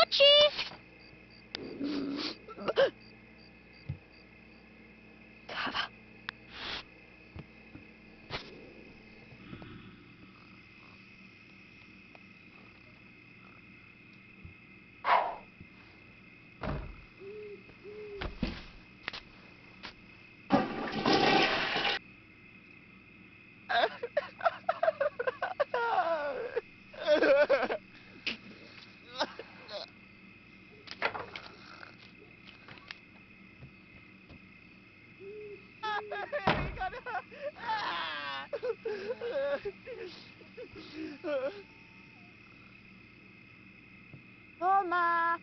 Tuti! Toma!